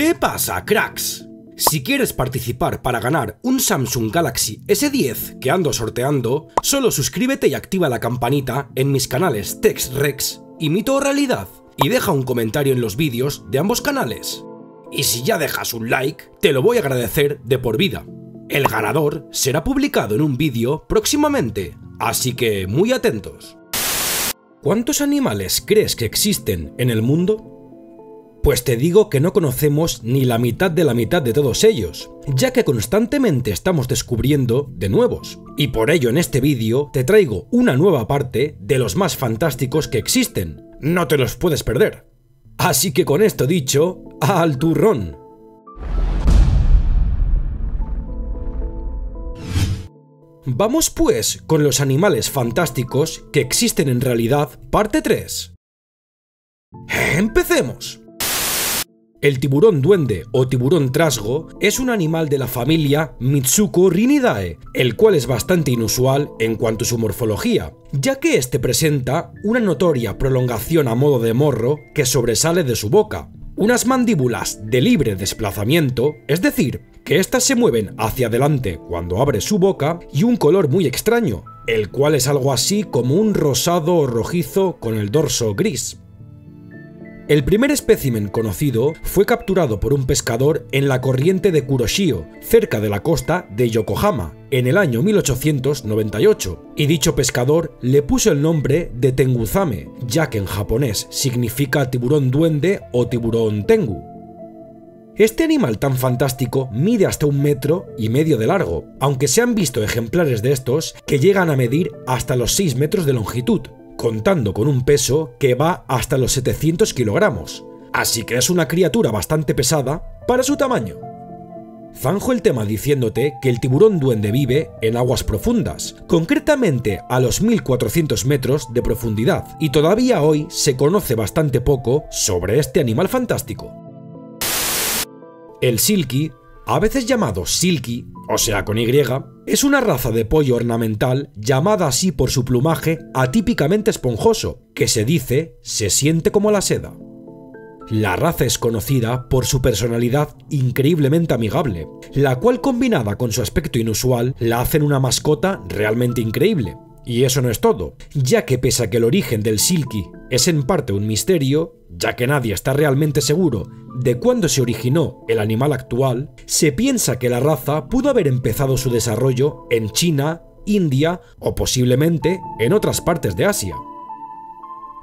¿Qué pasa, cracks? Si quieres participar para ganar un Samsung Galaxy S10 que ando sorteando, solo suscríbete y activa la campanita en mis canales TextRex y Mito o Realidad y deja un comentario en los vídeos de ambos canales. Y si ya dejas un like, te lo voy a agradecer de por vida. El ganador será publicado en un vídeo próximamente, así que muy atentos. ¿Cuántos animales crees que existen en el mundo? Pues te digo que no conocemos ni la mitad de la mitad de todos ellos, ya que constantemente estamos descubriendo de nuevos. Y por ello en este vídeo te traigo una nueva parte de los más fantásticos que existen. No te los puedes perder. Así que con esto dicho, al turrón. Vamos pues con los animales fantásticos que existen en realidad, parte 3. ¡Empecemos! El tiburón duende o tiburón trasgo es un animal de la familia Mitsuko Rinidae, el cual es bastante inusual en cuanto a su morfología, ya que este presenta una notoria prolongación a modo de morro que sobresale de su boca, unas mandíbulas de libre desplazamiento, es decir, que éstas se mueven hacia adelante cuando abre su boca y un color muy extraño, el cual es algo así como un rosado o rojizo con el dorso gris. El primer espécimen conocido fue capturado por un pescador en la corriente de Kuroshio, cerca de la costa de Yokohama, en el año 1898, y dicho pescador le puso el nombre de Tenguzame, ya que en japonés significa tiburón duende o tiburón tengu. Este animal tan fantástico mide hasta un metro y medio de largo, aunque se han visto ejemplares de estos que llegan a medir hasta los 6 metros de longitud, contando con un peso que va hasta los 700 kilogramos, así que es una criatura bastante pesada para su tamaño. Zanjo el tema diciéndote que el tiburón duende vive en aguas profundas, concretamente a los 1400 metros de profundidad, y todavía hoy se conoce bastante poco sobre este animal fantástico. El silky, a veces llamado silky, o sea con Y, es una raza de pollo ornamental llamada así por su plumaje atípicamente esponjoso, que se dice se siente como la seda. La raza es conocida por su personalidad increíblemente amigable, la cual combinada con su aspecto inusual la hacen una mascota realmente increíble. Y eso no es todo, ya que pese a que el origen del Silky es en parte un misterio, ya que nadie está realmente seguro de cuándo se originó el animal actual, se piensa que la raza pudo haber empezado su desarrollo en China, India o posiblemente en otras partes de Asia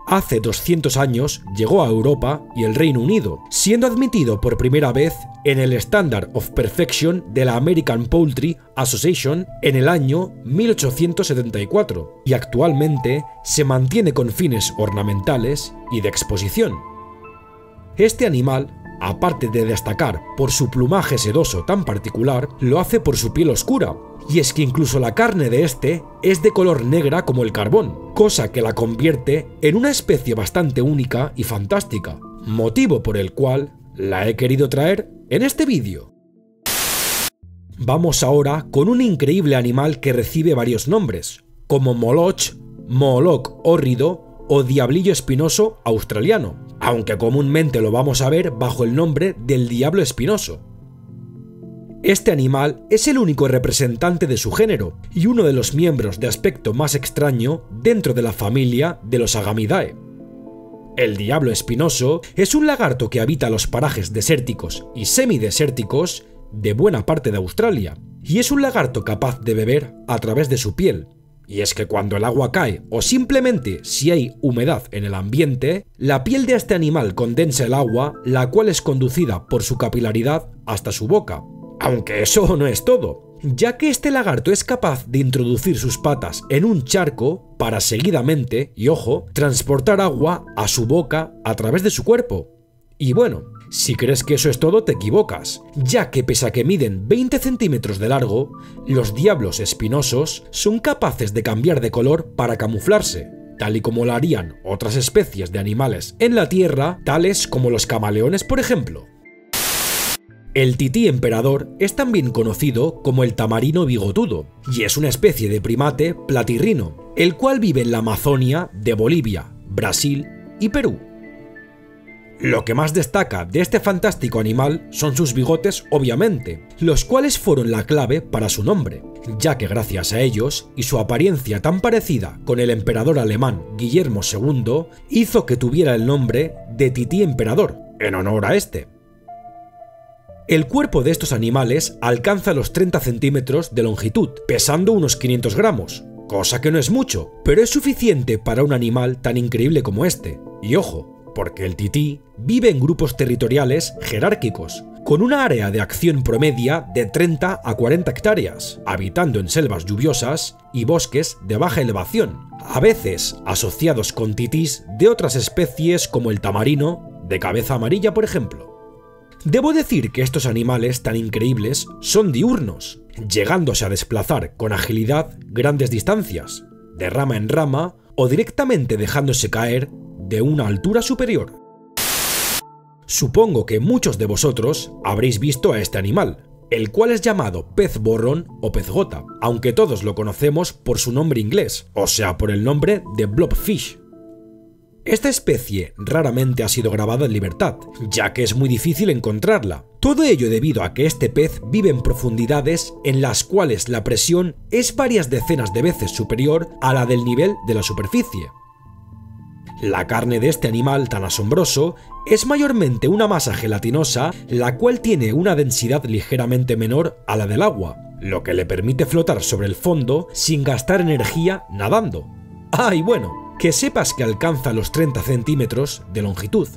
hace 200 años llegó a Europa y el Reino Unido, siendo admitido por primera vez en el Standard of Perfection de la American Poultry Association en el año 1874 y actualmente se mantiene con fines ornamentales y de exposición. Este animal aparte de destacar por su plumaje sedoso tan particular, lo hace por su piel oscura, y es que incluso la carne de este es de color negra como el carbón, cosa que la convierte en una especie bastante única y fantástica, motivo por el cual la he querido traer en este vídeo. Vamos ahora con un increíble animal que recibe varios nombres, como Moloch, Moloch hórrido o diablillo espinoso australiano, aunque comúnmente lo vamos a ver bajo el nombre del diablo espinoso. Este animal es el único representante de su género y uno de los miembros de aspecto más extraño dentro de la familia de los Agamidae. El diablo espinoso es un lagarto que habita los parajes desérticos y semidesérticos de buena parte de Australia, y es un lagarto capaz de beber a través de su piel, y es que cuando el agua cae o simplemente si hay humedad en el ambiente, la piel de este animal condensa el agua, la cual es conducida por su capilaridad hasta su boca. Aunque eso no es todo, ya que este lagarto es capaz de introducir sus patas en un charco para seguidamente, y ojo, transportar agua a su boca a través de su cuerpo. Y bueno, si crees que eso es todo, te equivocas, ya que pese a que miden 20 centímetros de largo, los diablos espinosos son capaces de cambiar de color para camuflarse, tal y como lo harían otras especies de animales en la Tierra, tales como los camaleones, por ejemplo. El tití emperador es también conocido como el tamarino bigotudo, y es una especie de primate platirrino, el cual vive en la Amazonia de Bolivia, Brasil y Perú. Lo que más destaca de este fantástico animal son sus bigotes, obviamente, los cuales fueron la clave para su nombre, ya que gracias a ellos y su apariencia tan parecida con el emperador alemán Guillermo II, hizo que tuviera el nombre de Tití Emperador, en honor a este. El cuerpo de estos animales alcanza los 30 centímetros de longitud, pesando unos 500 gramos, cosa que no es mucho, pero es suficiente para un animal tan increíble como este. Y ojo, porque el tití vive en grupos territoriales jerárquicos, con una área de acción promedia de 30 a 40 hectáreas, habitando en selvas lluviosas y bosques de baja elevación, a veces asociados con titís de otras especies como el tamarino, de cabeza amarilla por ejemplo. Debo decir que estos animales tan increíbles son diurnos, llegándose a desplazar con agilidad grandes distancias, de rama en rama o directamente dejándose caer de una altura superior. Supongo que muchos de vosotros habréis visto a este animal, el cual es llamado pez borrón o pez gota, aunque todos lo conocemos por su nombre inglés, o sea, por el nombre de blobfish. Esta especie raramente ha sido grabada en libertad, ya que es muy difícil encontrarla. Todo ello debido a que este pez vive en profundidades en las cuales la presión es varias decenas de veces superior a la del nivel de la superficie. La carne de este animal tan asombroso es mayormente una masa gelatinosa, la cual tiene una densidad ligeramente menor a la del agua, lo que le permite flotar sobre el fondo sin gastar energía nadando. Ah, y bueno, que sepas que alcanza los 30 centímetros de longitud.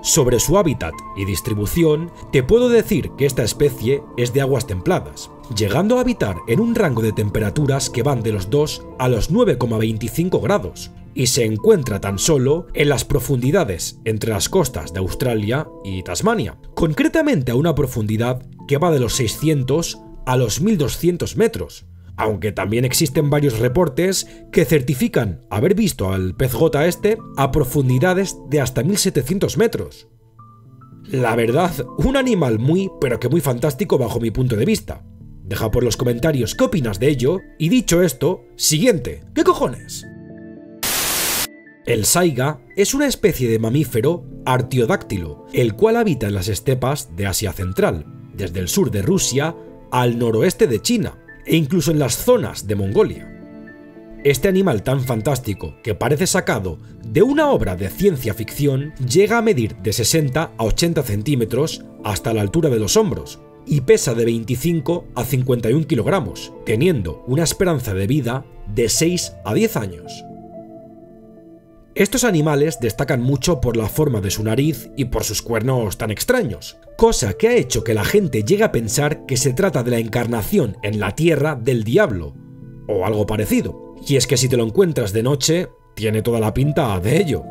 Sobre su hábitat y distribución, te puedo decir que esta especie es de aguas templadas, llegando a habitar en un rango de temperaturas que van de los 2 a los 9,25 grados, y se encuentra tan solo en las profundidades entre las costas de Australia y Tasmania, concretamente a una profundidad que va de los 600 a los 1200 metros, aunque también existen varios reportes que certifican haber visto al pez gota este a profundidades de hasta 1700 metros. La verdad, un animal muy, pero que muy fantástico bajo mi punto de vista. Deja por los comentarios qué opinas de ello, y dicho esto, siguiente, ¿qué cojones? El saiga es una especie de mamífero artiodáctilo, el cual habita en las estepas de Asia Central, desde el sur de Rusia al noroeste de China e incluso en las zonas de Mongolia. Este animal tan fantástico, que parece sacado de una obra de ciencia ficción, llega a medir de 60 a 80 centímetros hasta la altura de los hombros, y pesa de 25 a 51 kilogramos, teniendo una esperanza de vida de 6 a 10 años. Estos animales destacan mucho por la forma de su nariz y por sus cuernos tan extraños, cosa que ha hecho que la gente llegue a pensar que se trata de la encarnación en la Tierra del diablo, o algo parecido. Y es que si te lo encuentras de noche, tiene toda la pinta de ello.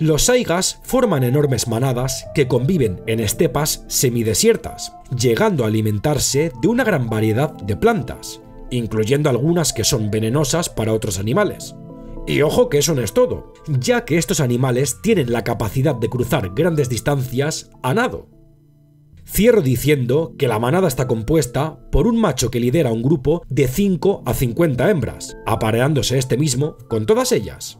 Los saigas forman enormes manadas que conviven en estepas semidesiertas, llegando a alimentarse de una gran variedad de plantas, incluyendo algunas que son venenosas para otros animales. Y ojo que eso no es todo, ya que estos animales tienen la capacidad de cruzar grandes distancias a nado. Cierro diciendo que la manada está compuesta por un macho que lidera un grupo de 5 a 50 hembras, apareándose este mismo con todas ellas.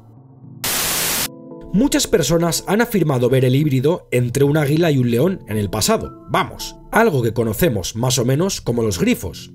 Muchas personas han afirmado ver el híbrido entre un águila y un león en el pasado, vamos, algo que conocemos más o menos como los grifos,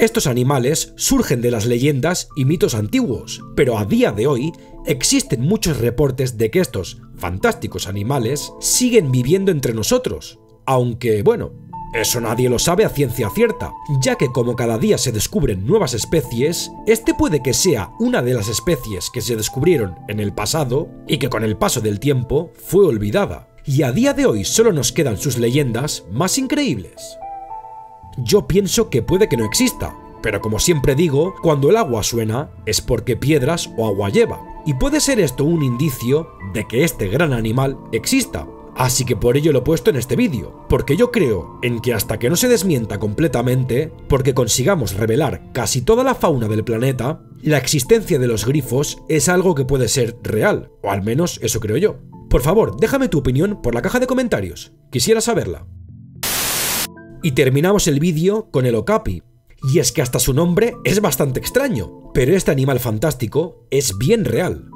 estos animales surgen de las leyendas y mitos antiguos, pero a día de hoy existen muchos reportes de que estos fantásticos animales siguen viviendo entre nosotros, aunque bueno, eso nadie lo sabe a ciencia cierta, ya que como cada día se descubren nuevas especies, este puede que sea una de las especies que se descubrieron en el pasado y que con el paso del tiempo fue olvidada, y a día de hoy solo nos quedan sus leyendas más increíbles. Yo pienso que puede que no exista, pero como siempre digo, cuando el agua suena es porque piedras o agua lleva, y puede ser esto un indicio de que este gran animal exista. Así que por ello lo he puesto en este vídeo, porque yo creo en que hasta que no se desmienta completamente, porque consigamos revelar casi toda la fauna del planeta, la existencia de los grifos es algo que puede ser real, o al menos eso creo yo. Por favor, déjame tu opinión por la caja de comentarios, quisiera saberla. Y terminamos el vídeo con el okapi. Y es que hasta su nombre es bastante extraño, pero este animal fantástico es bien real.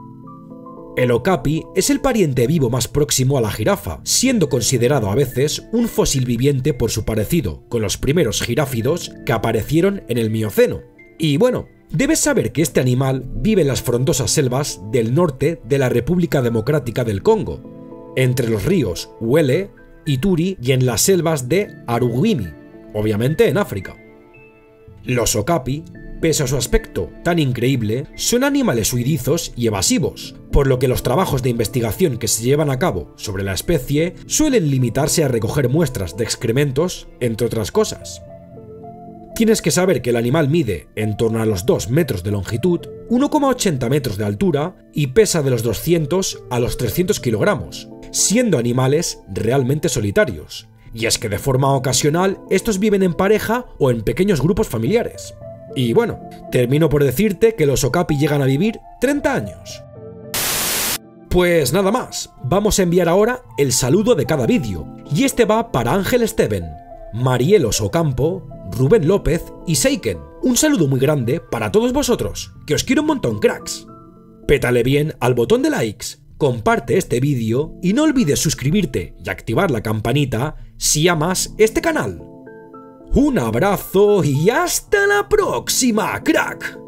El okapi es el pariente vivo más próximo a la jirafa, siendo considerado a veces un fósil viviente por su parecido con los primeros giráfidos que aparecieron en el Mioceno. Y bueno, debes saber que este animal vive en las frondosas selvas del norte de la República Democrática del Congo, entre los ríos Huele, Ituri y en las selvas de Arugimi, obviamente en África. Los okapi pese a su aspecto tan increíble, son animales huidizos y evasivos, por lo que los trabajos de investigación que se llevan a cabo sobre la especie suelen limitarse a recoger muestras de excrementos, entre otras cosas. Tienes que saber que el animal mide en torno a los 2 metros de longitud, 1,80 metros de altura y pesa de los 200 a los 300 kilogramos, siendo animales realmente solitarios. Y es que de forma ocasional estos viven en pareja o en pequeños grupos familiares. Y bueno, termino por decirte que los Okapi llegan a vivir 30 años. Pues nada más, vamos a enviar ahora el saludo de cada vídeo, y este va para Ángel Steven, Marielos Ocampo, Rubén López y Seiken. Un saludo muy grande para todos vosotros, que os quiero un montón, cracks. Pétale bien al botón de likes, comparte este vídeo y no olvides suscribirte y activar la campanita si amas este canal. Un abrazo y hasta la próxima, crack.